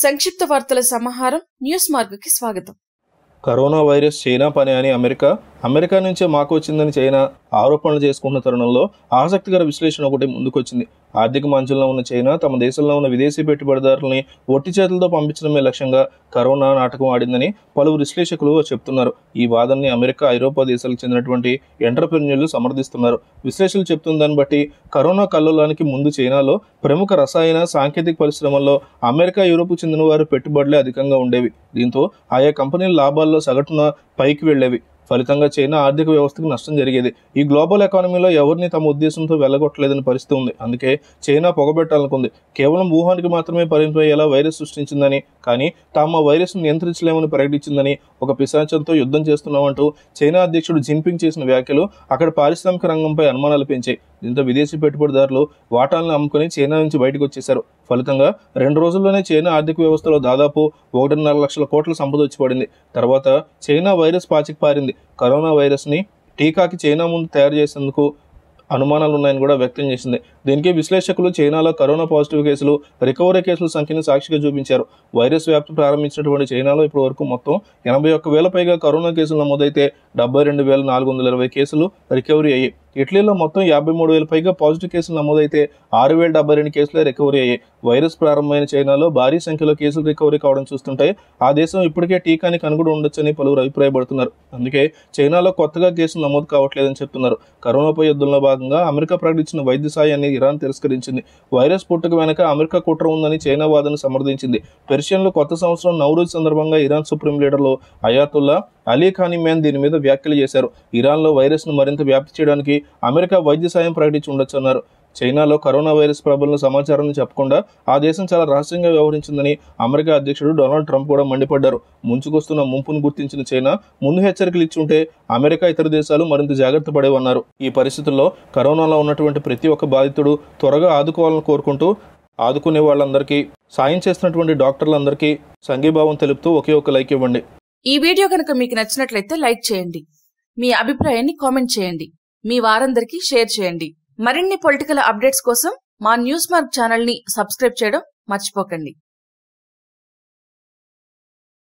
సంక్షిప్త వార్తల సమాహారం న్యూస్ మార్గకి స్వాగతం. కరోనా వైరస్ చైనా పని అని అమెరికా అమెరికా నుంచే మాకు వచ్చిందని చైనా ఆరోపణలు చేసుకుంటున్న తరుణంలో ఆసక్తికర విశ్లేషణ ఒకటి ముందుకొచ్చింది. ఆర్థిక మంచుల్లో ఉన్న చైనా తమ దేశంలో ఉన్న విదేశీ పెట్టుబడిదారులని ఒట్టి చేతులతో పంపించడమే లక్ష్యంగా కరోనా నాటకం ఆడిందని పలువురు విశ్లేషకులు చెప్తున్నారు. ఈ వాదనని అమెరికా ఐరోపా దేశాలకు చెందినటువంటి ఎంటర్ప్రెన్యూర్లు సమర్థిస్తున్నారు. విశ్లేషణలు చెప్తున్న దాన్ని బట్టి కరోనా కల్లోలానికి ముందు చైనాలో ప్రముఖ రసాయన సాంకేతిక పరిశ్రమల్లో అమెరికా యూరోప్ చెందిన వారు పెట్టుబడులే అధికంగా ఉండేవి. దీంతో ఆయా కంపెనీల లాభాల్లో సగటున పైకి వెళ్ళేవి. ఫలితంగా చైనా ఆర్థిక వ్యవస్థకు నష్టం జరిగేది. ఈ గ్లోబల్ ఎకానమీలో ఎవరిని తమ ఉద్దేశంతో వెళ్ళగొట్టలేదని పరిస్థితి ఉంది. అందుకే చైనా పొగబెట్టాలనుకుంది. కేవలం వుహాన్కి మాత్రమే పరిమితమయ్యేలా వైరస్ సృష్టించిందని కానీ తాము ఆ వైరస్ను నియంత్రించలేమని ప్రకటించిందని ఒక పిశాచంతో యుద్ధం చేస్తున్నామంటూ చైనా అధ్యక్షుడు జిన్పింగ్ చేసిన వ్యాఖ్యలు అక్కడ పారిశ్రామిక రంగంపై అనుమానాలు పెంచాయి. దీంతో విదేశీ పెట్టుబడిదారులు వాటాలను అమ్ముకుని చైనా నుంచి బయటకు వచ్చేశారు. ఫలితంగా రెండు రోజుల్లోనే చైనా ఆర్థిక వ్యవస్థలో దాదాపు ఒకటిన్నర లక్షల కోట్ల సంపద వచ్చి పడింది. తర్వాత చైనా వైరస్ పాచికి పారింది. కరోనా వైరస్ని టీకాకి చైనా ముందు తయారు చేసేందుకు అనుమానాలు ఉన్నాయని కూడా వ్యక్తం చేసింది. దీనికి విశ్లేషకులు చైనాలో కరోనా పాజిటివ్ కేసులు రికవరీ కేసుల సంఖ్యను సాక్షిగా చూపించారు. వైరస్ వ్యాప్తి ప్రారంభించినటువంటి చైనాలో ఇప్పటి వరకు మొత్తం ఎనభై ఒక్క వేల పైగా కరోనా కేసులు నమోదైతే డెబ్బై రెండు వేల నాలుగు వందల ఇరవై కేసులు రికవరీ అయ్యాయి. ఇటలీలో మొత్తం యాభై మూడు వేల పైగా పాజిటివ్ కేసులు నమోదైతే ఆరు వేల డెబ్బై రెండు కేసులే రికవరీ అయ్యాయి. వైరస్ ప్రారంభమైన చైనాలో భారీ సంఖ్యలో కేసులు రికవరీ కావడం చూస్తుంటే ఆ దేశం ఇప్పటికే టీకాని అనుగుణ ఉండొచ్చని పలువురు అభిప్రాయపడుతున్నారు. అందుకే చైనాలో కొత్తగా కేసులు నమోదు కావట్లేదని చెప్తున్నారు. కరోనాపై యుద్ధంలో భాగంగా అమెరికా ప్రకటించిన వైద్య సాయాన్ని ఇరాన్ తిరస్కరించింది. వైరస్ పుట్టుక వెనక అమెరికా కుట్ర ఉందని చైనా వాదన సమర్థించింది. పెర్షియన్లో కొత్త సంవత్సరం నవరోజ్ సందర్భంగా ఇరాన్ సుప్రీం లీడర్లు అయాతుల్లా అలీ ఖానిమ్యాన్ దీని మీద వ్యాఖ్యలు చేశారు. ఇరాన్లో వైరస్ను మరింత వ్యాప్తి చేయడానికి అమెరికా వైద్య సాయం ప్రకటించి ఉండొచ్చన్నారు. చైనాలో కరోనా వైరస్ ప్రబలిన సమాచారాన్ని చెప్పకుండా ఆ దేశం చాలా రహస్యంగా వ్యవహరించిందని అమెరికా అధ్యక్షుడు డొనాల్డ్ ట్రంప్ కూడా మండిపడ్డారు. ముంచుకొస్తున్న ముంపును గుర్తించిన చైనా ముందు హెచ్చరికలు ఇచ్చుంటే అమెరికా ఇతర దేశాలు మరింత జాగ్రత్త పడేవన్నారు. ఈ పరిస్థితుల్లో కరోనాలో ఉన్నటువంటి ప్రతి ఒక్క బాధితుడు త్వరగా ఆదుకోవాలని కోరుకుంటూ ఆదుకునే వాళ్ళందరికీ సాయం చేస్తున్నటువంటి డాక్టర్లందరికీ సంఘీభావం తెలుపుతూ ఒకే ఒక లైక్ ఇవ్వండి. ఈ వీడియో కనుక మీకు నచ్చినట్లయితే లైక్ చేయండి. మీ అభిప్రాయాన్ని కామెంట్ చేయండి. మీ వారందరికీ షేర్ చేయండి. మరిన్ని పొలిటికల్ అప్డేట్స్ కోసం మా న్యూస్ మార్క్ ఛానల్ని సబ్స్క్రైబ్ చేయడం మర్చిపోకండి.